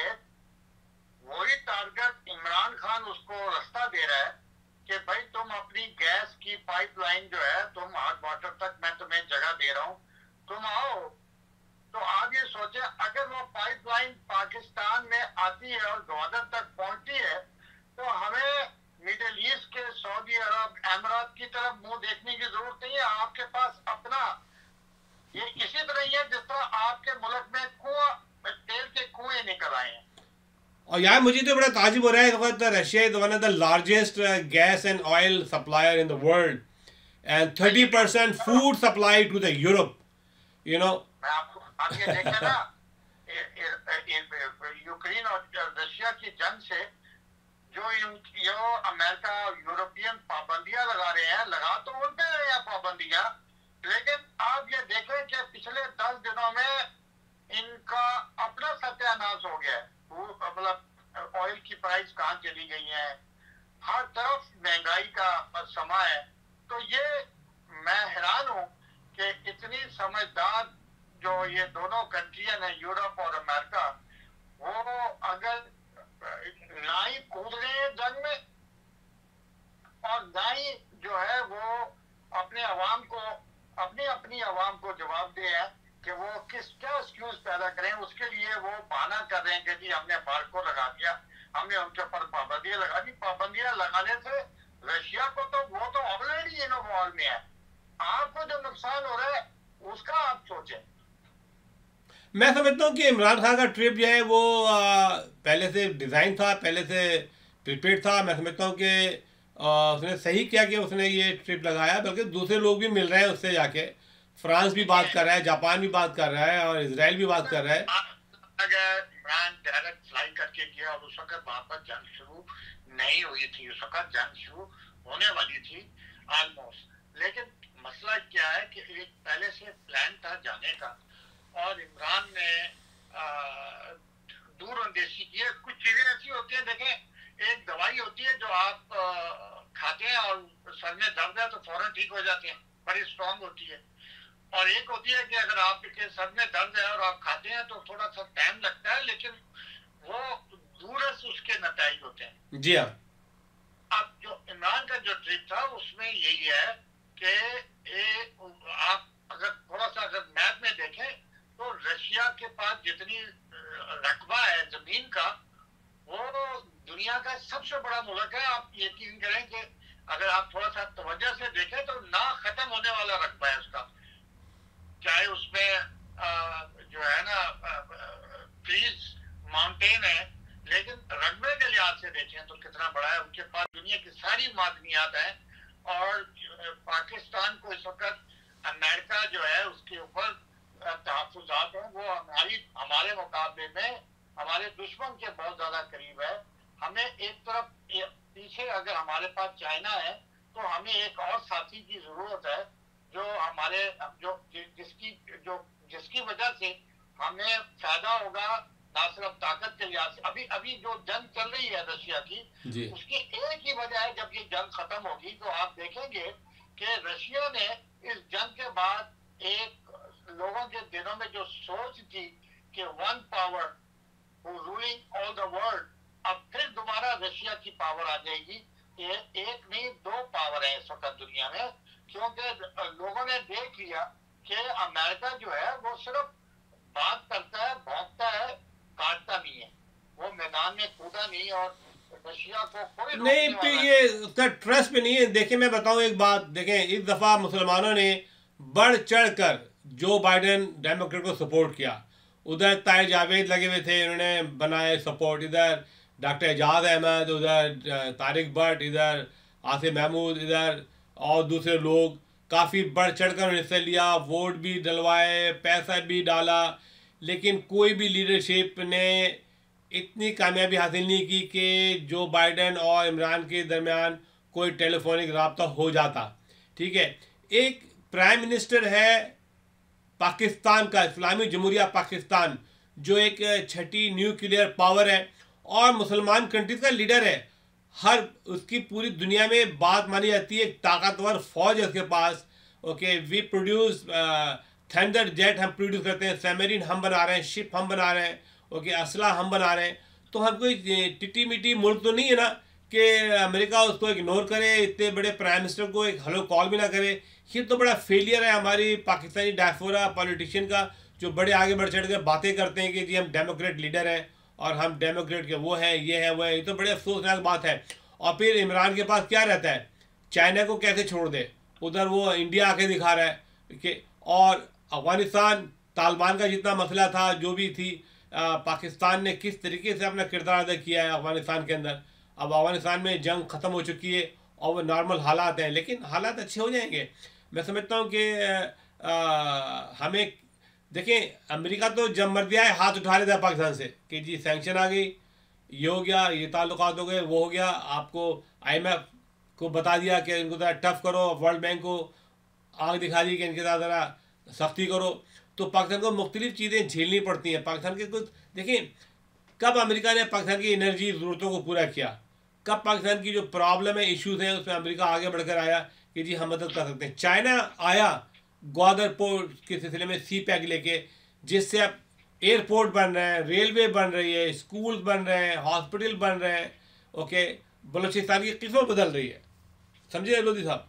Speaker 3: वही टारगेट इमरान खान उसको रास्ता दे रहा है कि भाई तुम अपनी गैस की पाइपलाइन जो है, तुम हार्ड वाटर तक मैं तुम्हें जगह दे रहा हूँ। तुम आओ। तो आप ये सोचे, अगर वो पाइपलाइन पाकिस्तान में आती है और ग्वादर तक पहुँचती है तो हमें मिडिल ईस्ट के सऊदी अरब अमरात की तरफ़ मुँह देखने की ज़रूरत नहीं है। आपके पास अपना ये इसी तरह ही है जिस तरह आपके मुल्क में कुआ, तेल के कुएँ निकल आए हैं।
Speaker 2: और यार, मुझे तो बड़ा ताजुब हो रहा है वक्त Russia is one of the largest gas and oil supplier in the world and thirty percent food supply to the Europe you know
Speaker 3: Ukraine और रशिया की जंग से जो जो अमेरिका यूरोपियन पाबंदियाँ लगा रहे हैं, लगा तो रहे हैं पाबंदियाँ, लेकिन आप ये देखें कि पिछले दस दिनों में इनका अपना सत्यानाश हो गया है मतलब ऑयल की प्राइस कहाँ चली गई है? हर तरफ़ महँगाई का समय है। तो ये मैं हैरान हूँ कि इतनी समझदार जो ये दोनों कंट्रियाँ हैं यूरोप और अमेरिका वो अगर ना ही कूद रहे हैं जंग में और ना ही जो है वो अपने अवाम को, अपनी अपनी अवाम को जवाब दे है कि वो किस क्या एक्सक्यूज पैदा करें, उसके लिए वो बहाना कर रहे हैं कि जी हमने भारत को लगा दिया। हमने उनके ऊपर पाबंदियाँ लगा दी पाबंदियाँ लगाने से रशिया को तो वो तो ऑलरेडी इन वॉर में है आपको जो नुकसान हो रहा है उसका आप सोचें
Speaker 2: मैं समझता हूँ कि इमरान खान का ट्रिप जो है वो पहले से डिज़ाइन था पहले से प्रिपेयर था मैं समझता हूँ कि उसने सही किया कि उसने ये ट्रिप लगाया बल्कि दूसरे लोग भी मिल रहे हैं उससे जाके फ्रांस भी बात कर रहा है जापान भी बात कर रहा है और इसराइल भी बात कर रहा है
Speaker 3: फ्लाई करके गया और उस वक्त वहाँ पर जंग शुरू नहीं हुई थी। उस वक्त जंग शुरू होने वाली थी ऑलमोस्ट लेकिन मसला क्या है कि एक पहले से प्लान था जाने का। और इमरान ने दूर अंदेशी की है कुछ चीज़ें ऐसी होती है देखें एक दवाई होती है जो आप आ, खाते हैं और सर में दर्द है तो फ़ौरन ठीक हो जाते हैं बड़ी स्ट्रांग होती है। और एक होती है कि अगर आपके सर में दर्द है और आप खाते हैं तो थोड़ा सा टाइम लगता है लेकिन वो दूर उसके नतज होते हैं।
Speaker 2: जी हाँ।
Speaker 3: अब जो इमरान का जो ट्रिप था उसमें यही है कि आप अगर थोड़ा सा अगर मैप में देखें तो रशिया के पास जितनी रकबा है ज़मीन का वो दुनिया का सबसे बड़ा मुल्क है। आप यकीन करें कि अगर आप थोड़ा सा तवज्जो से देखें तो ना खत्म होने वाला रकबा है उसका। चाहे उसमें जो है ना प्लीज़ माउंटेन है, लेकिन रकबे के लिहाज से देखें तो कितना बड़ा है। उनके पास दुनिया की सारी मादनियात है और पाकिस्तान को इस वक्त अमेरिका जो है, उसके ऊपर तहफात है। वो हमारी, हमारे मुकाबले में हमारे दुश्मन के बहुत ज़्यादा करीब है। हमें एक तरफ़ पीछे अगर हमारे पास चाइना है तो हमें एक और साथी की ज़रूरत है, जो हमारे, जो, जिसकी जो, जिसकी वजह से हमें फ़ायदा होगा ना सिर्फ़ ताकत के लिहाज से अभी अभी जो जंग चल रही है रशिया की उसकी एक ही वजह है जब ये जंग खत्म होगी तो आप देखेंगे कि रशिया ने इस जंग के बाद एक लोगों के दिनों में जो सोच थी कि one power ruling all the world अब फिर दोबारा रशिया की पावर आ जाएगी। ये एक नहीं दो पावर है इस वक्त दुनिया में क्योंकि लोगों ने देख लिया कि अमेरिका जो है वो सिर्फ़ बात करता है भौंकता है काटता नहीं है। वो मैदान में कूदा नहीं और
Speaker 2: नहीं
Speaker 3: वाला।
Speaker 2: ये उसका ट्रस्ट भी नहीं है। देखिए मैं बताऊँ एक बात। देखें इस दफ़ा मुसलमानों ने बढ़ चढ़ कर जो बाइडेन डेमोक्रेट को सपोर्ट किया। उधर ताय जावेद लगे हुए थे उन्होंने बनाए सपोर्ट इधर डॉक्टर एजाज अहमद उधर तारिक भट्ट इधर आसिफ महमूद इधर और दूसरे लोग काफ़ी बढ़ चढ़ कर हिस्सा लिया। वोट भी डलवाए पैसा भी डाला। लेकिन कोई भी लीडरशिप ने इतनी कामयाबी हासिल नहीं की कि जो बाइडेन और इमरान के दरमियान कोई टेलीफोनिक रबता हो जाता। ठीक है? एक प्राइम मिनिस्टर है पाकिस्तान का, इस्लामी जमहूरिया पाकिस्तान, जो एक छठी न्यूक्लियर पावर है और मुसलमान कंट्रीज़ का लीडर है। हर उसकी पूरी दुनिया में बात मानी जाती है, एक ताकतवर फौज है उसके पास। Okay we produce thunder jet हम प्रोड्यूस करते हैं सबमरीन हम बना रहे हैं शिप हम बना रहे हैं ओके असला हम बना रहे हैं। तो हम कोई टिटी मिटी मुल्क तो नहीं है ना कि अमेरिका उसको इग्नोर करे, इतने बड़े प्राइम मिनिस्टर को एक हेलो कॉल भी ना करे। ये तो बड़ा फेलियर है हमारी पाकिस्तानी डायफोरा पॉलिटिशियन का, जो बड़े आगे बढ़ चढ़ के बातें करते हैं कि जी हम डेमोक्रेट लीडर हैं और हम डेमोक्रेट के वो हैं, ये है, वो है, ये तो बड़े अफसोसनाक बात है। और फिर इमरान के पास क्या रहता है? चाइना को कैसे छोड़ दे? उधर वो इंडिया आके दिखा रहा है कि और अफ़गानिस्तान तालिबान का जितना मसला था जो भी थी आ, पाकिस्तान ने किस तरीके से अपना किरदार अदा किया है अफ़गानिस्तान के अंदर। अब अफ़गानिस्तान में जंग ख़त्म हो चुकी है और वो नॉर्मल हालात हैं लेकिन हालात अच्छे हो जाएँगे। मैं समझता हूँ कि हमें देखें अमेरिका तो जब मर दिया है हाथ उठा लेता है पाकिस्तान से कि जी सैंक्शन आ गई ये हो गया ये ताल्लुक हो गए वो हो गया आपको आईएमएफ को बता दिया कि इनको ज़रा टफ करो वर्ल्ड बैंक को आग दिखा दी कि इनके साथ ज़रा सख्ती करो। तो पाकिस्तान को मुख्तलिफ़ चीज़ें झेलनी पड़ती हैं। पाकिस्तान के कुछ देखिए, कब अमेरिका ने पाकिस्तान की एनर्जी ज़रूरतों को पूरा किया? कब पाकिस्तान की जो प्रॉब्लम है इश्यूज़ हैं, उसमें अमेरिका आगे बढ़कर आया कि जी हम मदद कर सकते हैं। चाइना आया ग्वादर पोर्ट के सिलसिले में सी पैक लेके, जिससे अब एयरपोर्ट बन रहे हैं रेलवे बन रही है स्कूल बन रहे हैं हॉस्पिटल बन रहे हैं ओके बलूचिस्तान की किस्मत बदल रही है। समझे लोधी साहब?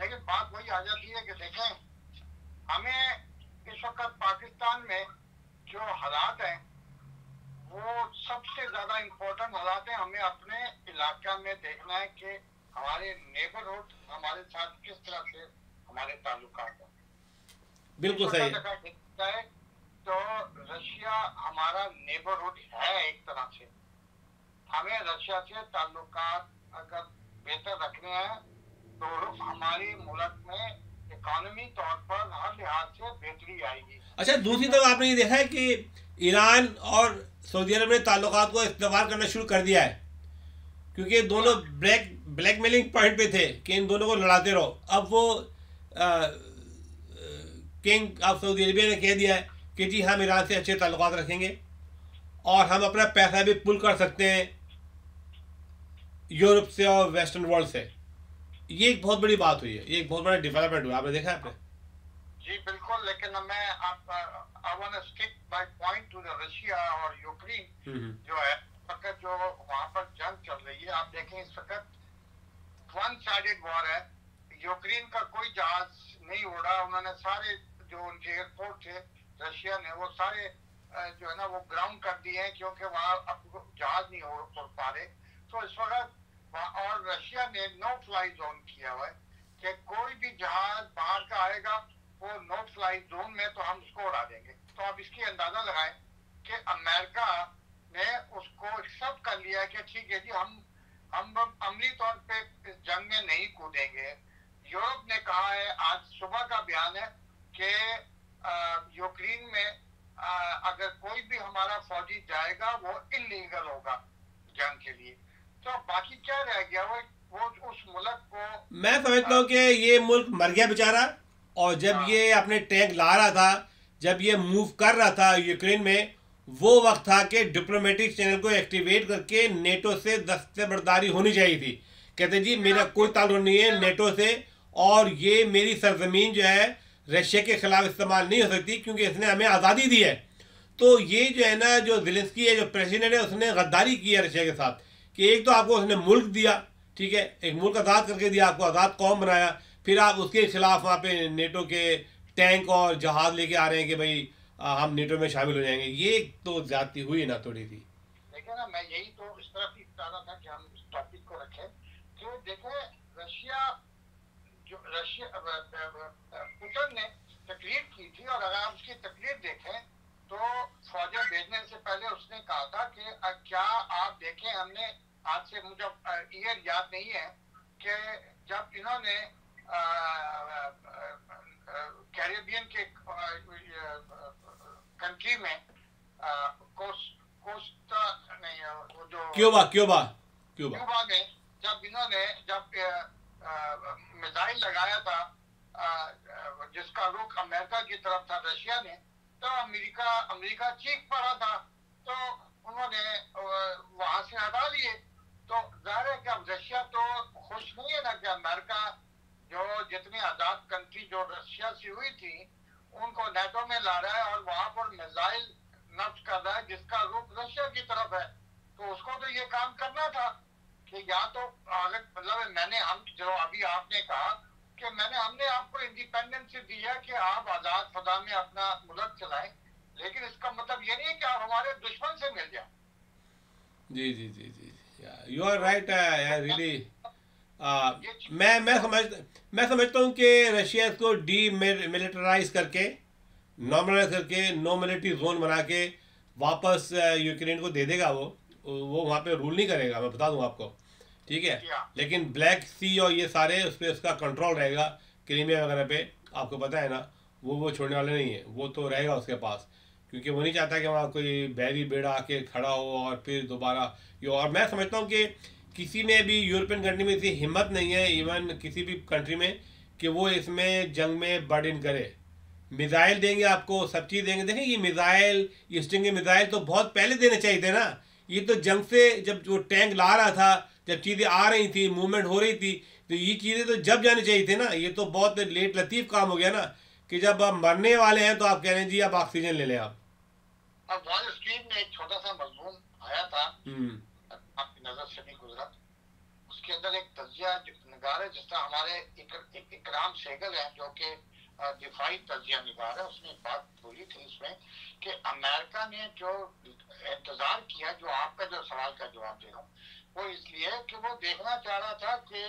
Speaker 3: लेकिन बात वही आ जाती है कि देखें हमें इस वक्त पाकिस्तान में जो हालात हैं वो सबसे ज़्यादा इम्पोर्टेंट हालात हैं। हमें अपने इलाका में देखना है कि हमारे नेबरहुड हमारे साथ किस तरह से हमारे ताल्लुकात हैं।
Speaker 2: बिल्कुल सही है।
Speaker 3: तो रशिया हमारा नेबरहुड है एक तरह से। हमें रशिया से ताल्लुकात अगर बेहतर रखने हैं तो हमारी मुल्क में इकोनॉमी तौर पर हर लिहाज से बेहतरी आएगी।
Speaker 2: अच्छा दूसरी तरफ़ आपने ये देखा है कि ईरान और सऊदी अरब ने ताल्लुक को इस्तेमाल करना शुरू कर दिया है क्योंकि दोनों ब्लैक ब्लैकमेलिंग पॉइंट पे थे कि इन दोनों को लड़ाते रहो। अब वो आ, किंग ऑफ़ सऊदी अरबिया ने कह दिया है कि जी हम ईरान से अच्छे ताल्लुकात रखेंगे और हम अपना पैसा भी पुल कर सकते हैं यूरोप से और वेस्टर्न वर्ल्ड से। ये एक बहुत बड़ी बात हुई है ये एक बहुत बड़ा डेवलपमेंट हुआ आपने देखा है आपने
Speaker 3: जी बिल्कुल लेकिन मैं आप I want to stick by point to the Russia और यूक्रेन
Speaker 2: हम्म, हम्म।
Speaker 3: जो है वक्त जो वहाँ पर जंग चल रही है आप देखें इस वक्त वन साइडेड वॉर है यूक्रेन का कोई जहाज़ नहीं उड़ा उन्होंने सारे जो उनके एयरपोर्ट थे रशिया ने वो सारे जो है ना वो ग्राउंड कर दिए हैं क्योंकि वहाँ अब जहाज़ नहीं उड़ पा रहे तो इस वक्त और रशिया ने नो फ्लाई जोन किया हुआ है कि कोई भी जहाज़ बाहर का आएगा वो नो फ्लाई जोन में तो हम उसको उड़ा देंगे। तो आप इसकी अंदाज़ा लगाएँ कि अमेरिका ने उसको एक्सेप्ट कर लिया है कि ठीक है जी हम हम अमली तौर पे जंग में नहीं कूदेंगे। यूरोप ने कहा है आज सुबह का बयान है कि यूक्रेन में अ, अगर कोई भी हमारा फौजी जाएगा वो इलीगल होगा जंग के लिए। तो बाकी क्या रह गया? वो वो उस मुल्क को
Speaker 2: मैं समझता हूँ कि ये मुल्क मर गया बेचारा और जब
Speaker 3: हाँ।
Speaker 2: ये अपने टैंक ला रहा था जब ये मूव कर रहा था यूक्रेन में वो वक्त था कि डिप्लोमेटिक चैनल को एक्टिवेट करके नेटो से दस्तबरदारी होनी चाहिए थी। कहते जी मेरा कोई ताल्लुक नहीं है नेटो से और ये मेरी सरजमीन जो है रशिया के खिलाफ इस्तेमाल नहीं हो सकती क्योंकि इसने हमें आज़ादी दी है। तो ये जो है ना जो जिलेंसकी है जो प्रेसिडेंट है उसने गद्दारी की है रशिया के साथ। कि एक तो आपको उसने मुल्क दिया, ठीक है? एक मुल्क आज़ाद करके दिया, आपको आज़ाद कौम बनाया। फिर आप उसके खिलाफ वहाँ पे नेटो के टैंक और जहाज़ लेके आ रहे हैं कि भाई हम नेटो में शामिल हो जाएँगे। ये तो ज़्यादा हुई ना थोड़ी सी।
Speaker 3: देखिए ना, मैं यही तो इस तरफ़ ही था कि हम इस टॉपिक को रखें कि देखे रशिया जो, रशिया पुतिन ने तकरीर की थी और अगर आप उसकी तकरीर देखें तो फौजें भेजने से पहले उसने कहा था कि क्या आप देखें हमने आज से मुझे ईयर याद नहीं है कि जब इन्होंने कैरेबियन के कंट्री में कोस्टा नहीं वो जो
Speaker 2: क्यूबा क्यूबा
Speaker 3: क्यूबा। क्यूबा में जब इन्होंने जब मिसाइल लगाया था जिसका रुख अमेरिका की तरफ़ था रशिया ने तो अमेरिका अमेरिका चीख पड़ा था तो उन्होंने वहाँ से हटा लिए। तो ज़ाहिर है कि अब रशिया तो खुश नहीं है ना कि अमेरिका जो जितनी आज़ाद कंट्री जो रशिया से हुई थी, उनको नेटो में ला रहा है और वहाँ पर मिसाइल नष्ट कर रहा है, जिसका रुख रशिया की तरफ़ है। तो उसको तो ये काम करना था कि या तो अगर मतलब मैंने हम, जो अभी आपने कहा कि मैंने हमने आपको इंडिपेंडेंस दिया कि आप आज़ाद फदा में अपना मुल्क चलाएँ लेकिन इसका मतलब ये नहीं है कि आप हमारे दुश्मन से मिल जाए।
Speaker 2: जी जी जी जी यू आर राइट रियली मैं मैं समझ मैं समझता हूँ कि रशिया इसको डी मिलिटराइज करके नॉर्मलाइज करके नो मिलिट्री जोन बना के वापस यूक्रेन uh, को दे देगा वो वो वहाँ पे रूल नहीं करेगा। मैं बता दूँ आपको। ठीक है? लेकिन ब्लैक सी और ये सारे उस पर उसका कंट्रोल रहेगा क्रीमिया वगैरह पे। आपको पता है ना वो वो छोड़ने वाले नहीं है। वो तो रहेगा उसके पास। क्योंकि वो नहीं चाहता कि वहाँ कोई बैरी बेड़ा आके खड़ा हो और फिर दोबारा ये और मैं समझता हूँ कि किसी में भी यूरोपियन कंट्री में इतनी हिम्मत नहीं है इवन किसी भी कंट्री में कि वो इसमें जंग में बर्ड इन करे। मिज़ाइल देंगे आपको सब चीज़ देंगे। देखें ये मिज़ाइल ये स्टिंग मिज़ाइल तो बहुत पहले देने चाहिए थे ना। ये तो जंग से जब वो टैंक ला रहा था जब चीज़ें आ रही थी मूवमेंट हो रही थी तो ये चीज़ें तो जब जानी चाहिए थी ना ये तो बहुत लेट लतीफ़ काम हो गया ना कि जब आप मरने वाले हैं तो आप कह रहे हैं जी आप ऑक्सीजन ले लें आप
Speaker 3: अब वॉल स्ट्रीट में एक छोटा सा मजमून आया था हम्म। आपकी नज़र से नहीं गुजरा उसके अंदर एक तजिया निगार है जिस तरह हमारे इकराम सेगल है जो कि दिफाई तजिया निगार है उसने बात बोली थी इसमें कि अमेरिका ने जो इंतज़ार किया जो आपका जो सवाल का जवाब दे रहा हूँ वो इसलिए कि वो देखना चाह रहा था कि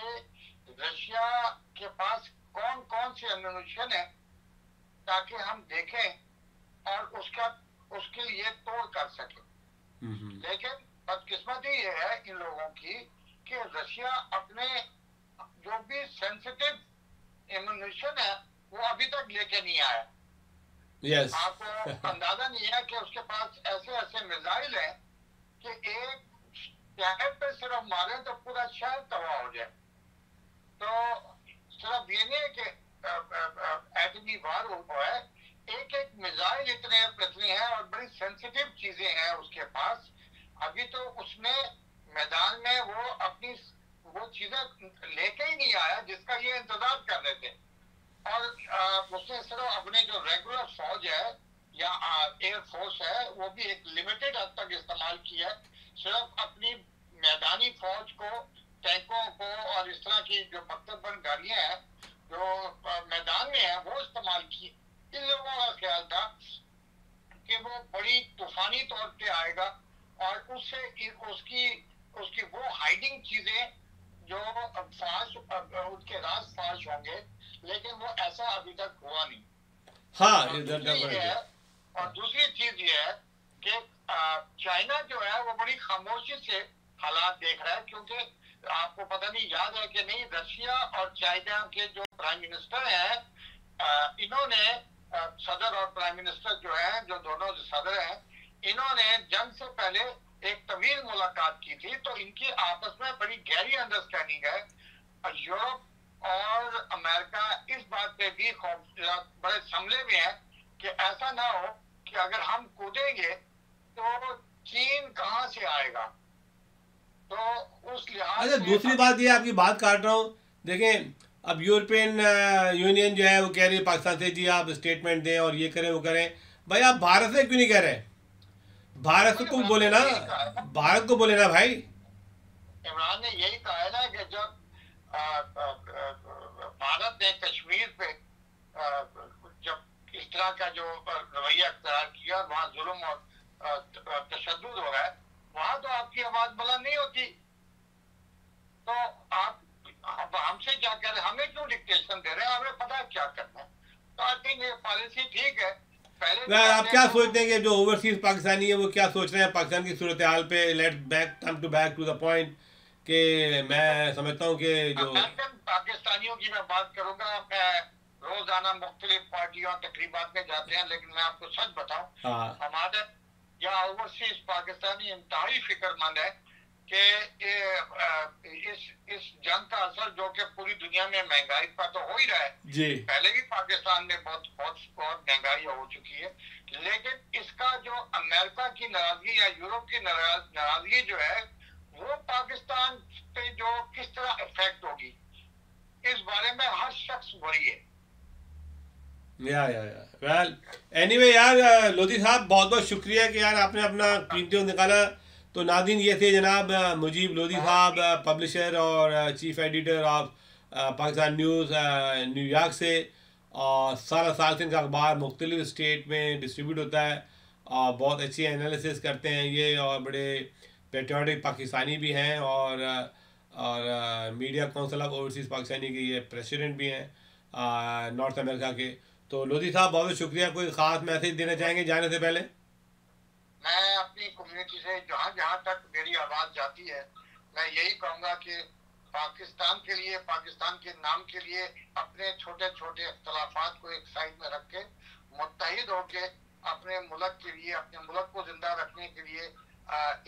Speaker 3: रशिया के पास कौन कौन से एम्यूनिशन है ताकि हम देखें और उसका उसके लिए तोड़ कर सके। लेकिन बदकिस्मती ये है इन लोगों की कि रशिया अपने जो भी सेंसिटिव एम्यूनिशन है वो अभी तक लेके नहीं आया।
Speaker 2: Yes.
Speaker 3: आपको अंदाज़ा नहीं है कि उसके पास ऐसे ऐसे मिसाइल हैं कि एक शहर पे सिर्फ़ मारे तो पूरा शहर तबाह हो जाए तो सिर्फ़ ये नहीं है कि एटमी वार हुआ है। एक एक मिसाइल इतने पृथ्वी है और बड़ी सेंसिटिव चीज़ें हैं उसके पास। अभी तो उसने मैदान में वो अपनी वो चीज़ें लेके ही नहीं आया जिसका ये इंतज़ार कर रहे थे। और उसने सिर्फ़ अपने जो रेगुलर फौज है या एयर फोर्स है, वो भी एक लिमिटेड हद तक इस्तेमाल किया है। सिर्फ़ अपनी मैदानी फौज को टैंकों को और इस तरह की जो मकतबन गाड़ियाँ हैं जो मैदान में है वो इस्तेमाल की इन लोगों का ख्याल था कि वो बड़ी तूफानी तौर पे आएगा और उससे उसकी उसकी वो हाइडिंग चीज़ें जो फाश उनके राज फाश होंगे लेकिन वो ऐसा अभी तक हुआ नहीं।
Speaker 2: है
Speaker 3: और दूसरी चीज़ ये है कि चाइना जो है, वो बड़ी खामोशी से हालात देख रहा है, क्योंकि आपको पता नहीं, याद है कि नहीं, रशिया और चाइना के जो प्राइम मिनिस्टर हैं इन्होंने सदर और प्राइम मिनिस्टर जो है, जो दोनों सदर हैं, इन्होंने जंग से पहले एक तवील मुलाकात की थी तो इनकी आपस में बड़ी गहरी अंडरस्टैंडिंग है। यूरोप और अमेरिका इस बात पे भी बड़े समले में है कि ऐसा ना हो कि अगर हम कूदेंगे तो चीन कहाँ से आएगा? तो उस लिहाज
Speaker 2: अच्छा दूसरी बात ये आपकी बात काट रहा हूँ। देखें अब यूरोपियन यूनियन जो है वो कह रही है पाकिस्तान से जी आप स्टेटमेंट दें और ये करें वो करें। भाई आप भारत से क्यों नहीं कह रहे? भारत को बोले ना भारत को बोले ना भाई।
Speaker 3: इमरान ने यही कहा है ना कि जब भारत ने कश्मीर पे जब इस तरह का जो रवैया अख्तियार किया वहाँ जुल्म और तशद हो रहा है वहाँ तो आपकी आवाज़ बुलंद नहीं होती। तो आप हमसे क्या कह रहे हमें क्यों डिक्टेशन दे रहे हैं? हमें पता है क्या करना है। तो आई थिंक ये पॉलिसी ठीक है।
Speaker 2: पहले आप क्या सोचते हैं कि जो ओवरसीज पाकिस्तानी है वो क्या सोच रहे हैं? पाकिस्तान की सूरत हाल पे let back come to back to the point कि मैं समझता हूँ कि जो
Speaker 3: पाकिस्तानियों की मैं बात करूँगा मैं रोज़ाना मुख्तलिफ़ पार्टियों तकरीबा में जाते हैं लेकिन मैं आपको सच बताऊँ हाँ। हमारे यहाँ ओवरसीज पाकिस्तानी इंतहाई फिक्रमंद है कि इस इस जंग का असर जो कि पूरी दुनिया में महँगाई का तो हो ही रहा है।
Speaker 2: जी।
Speaker 3: पहले भी पाकिस्तान में बहुत बहुत बहुत महँगाई हो चुकी है। लेकिन इसका जो अमेरिका की नाराज़गी या यूरोप की नाराज़गी जो है वो पाकिस्तान पे जो किस तरह इफ़ेक्ट होगी इस बारे में हर शख्स वही है।
Speaker 2: या या या वेल एनीवे यार, लोधी साहब बहुत बहुत शुक्रिया कि यार आपने अपना कीमती निकाला। तो नादिन, ये थे जनाब, मुजीब लोधी साहब, पब्लिशर और chief editor of Pakistan news New York से। और सारा साल से इनका अखबार मुख्तलिफ़ स्टेट में डिस्ट्रीब्यूट होता है। और बहुत अच्छी एनालिसिस करते हैं ये और बड़े पेट्रियाटिक पाकिस्तानी भी हैं और और media council of overseas Pakistani के ये प्रेसिडेंट भी हैं नॉर्थ अमेरिका के। तो लोधी साहब, बहुत शुक्रिया। कोई ख़ास मैसेज देना चाहेंगे जाने से पहले?
Speaker 3: मैं अपनी कम्युनिटी से जहाँ जहाँ तक मेरी आवाज़ जाती है, मैं यही कहूँगा कि पाकिस्तान के लिए, पाकिस्तान के नाम के लिए अपने छोटे छोटे अख्तलाफात को एक साइड में रख के मुतहद होके अपने मुल्क के लिए, अपने मुल्क को ज़िंदा रखने के लिए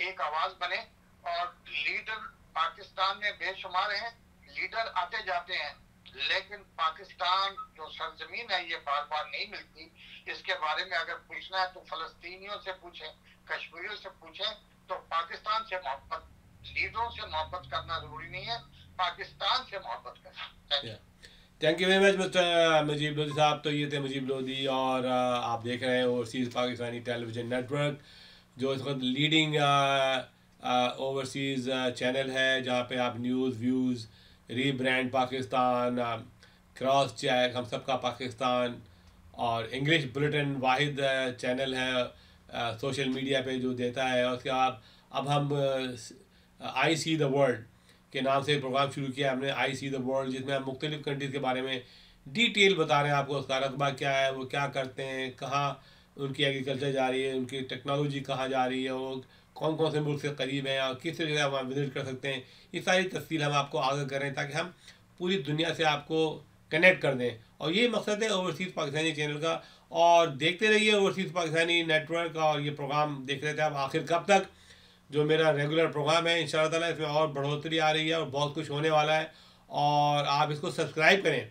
Speaker 3: एक आवाज़ बने और लीडर पाकिस्तान में बेशुमार हैं, लीडर आते जाते हैं। लेकिन पाकिस्तान जो सरजमीन है ये बार बार नहीं मिलती। इसके बारे में अगर पूछना है तो फलस्तीनियों से पूछें कश्मीरियों से पूछें तो पाकिस्तान से मोहब्बत लीडरों से मोहब्बत करना ज़रूरी नहीं है। पाकिस्तान से मोहब्बत करना।
Speaker 2: Thank you very much mister Mujib Lodhi साहब। तो ये थे मुजीब लोधी और uh, आप देख रहे हैं ओवरसीज़ पाकिस्तानी टेलीविज़न नेटवर्क जो इस वक्त लीडिंग ओवरसीज़ चैनल है जहाँ पे आप news views rebrand Pakistan cross check हम सबका पाकिस्तान और इंग्लिश बुलेटिन वाहिद चैनल है सोशल मीडिया पे जो देता है, और उसके बाद अब हम आई सी द वर्ल्ड के नाम से प्रोग्राम शुरू किया हमने आई सी द वर्ल्ड जिसमें हम मुख्तलिफ़ कंट्रीज़ के बारे में डिटेल बता रहे हैं आपको, उसका रकबा क्या है, वो क्या करते हैं, कहाँ उनकी एग्रीकल्चर जा रही है, उनकी टेक्नोलॉजी कहाँ जा रही है, वो कौन कौन से मुल्क से करीब हैं और किस से हम विज़िट कर सकते हैं, ये सारी तफसील हम आपको आगे करें ताकि हम पूरी दुनिया से आपको कनेक्ट कर दें। और ये मकसद है ओवरसीज़ पाकिस्तानी चैनल का। और देखते रहिए ओवरसीज़ पाकिस्तानी नेटवर्क और ये प्रोग्राम देख रहे थे आप आखिर कब तक, जो मेरा रेगुलर प्रोग्राम है इन ताला इसमें और बढ़ोतरी आ रही है और बहुत कुछ होने वाला है। और आप इसको सब्सक्राइब करें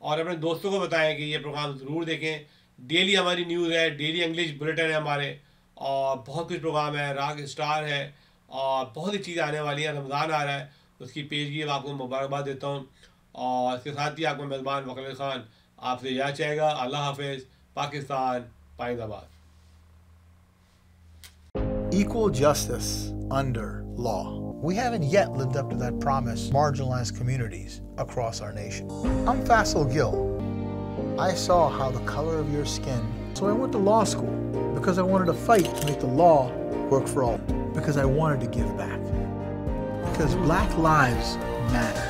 Speaker 2: और अपने दोस्तों को बताएँ कि ये प्रोग्राम ज़रूर देखें। डेली हमारी न्यूज़ है डेली इंग्लिश बुलेटिन है हमारे। और बहुत कुछ प्रोग्राम है राग स्टार है और बहुत ही चीज़ें आने वाली हैं रमज़ान आ रहा है उसकी पेशगी आपको मुबारकबाद देता हूँ और इसके साथ ही आपको मेज़बान वकील ख़ान आपसे यह चाहेगा अल्लाह हाफिज़ Pakistan पाइंदाबाद
Speaker 4: Equal justice under law. We haven't yet lived up to that promise, marginalized communities across our nation. I'm Faisal Gill. I saw how the color of your skin, so I went to law school because I wanted to fight to make the law work for all, because I wanted to give back. Because black lives matter.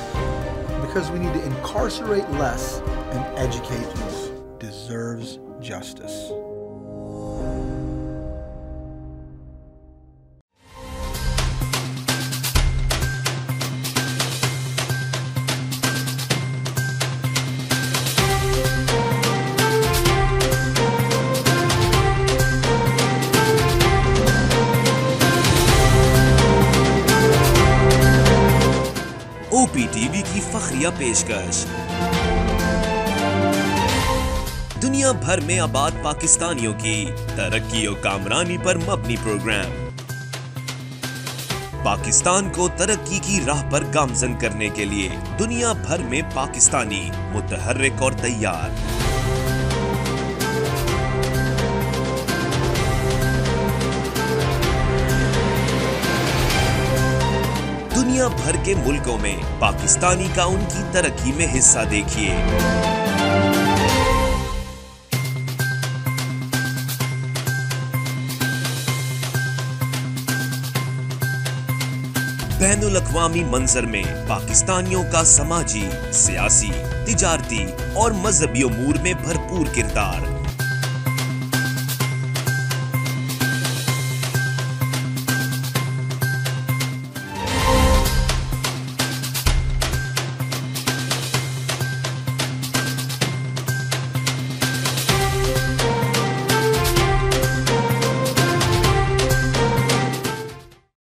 Speaker 4: Because we need to incarcerate less and educate deserves justice.
Speaker 5: फखरिया पेशकश। दुनिया भर में आबाद पाकिस्तानियों की तरक्की और कामरानी पर मबनी प्रोग्राम। पाकिस्तान को तरक्की की राह पर गामजन करने के लिए दुनिया भर में पाकिस्तानी मुतहरक और तैयार। दुनिया भर के मुल्कों में पाकिस्तानी का उनकी तरक्की में हिस्सा देखिए। बैन अवी मंजर में पाकिस्तानियों का समाजी, सियासी, तिजारती और मजहबी अमूर में भरपूर किरदार।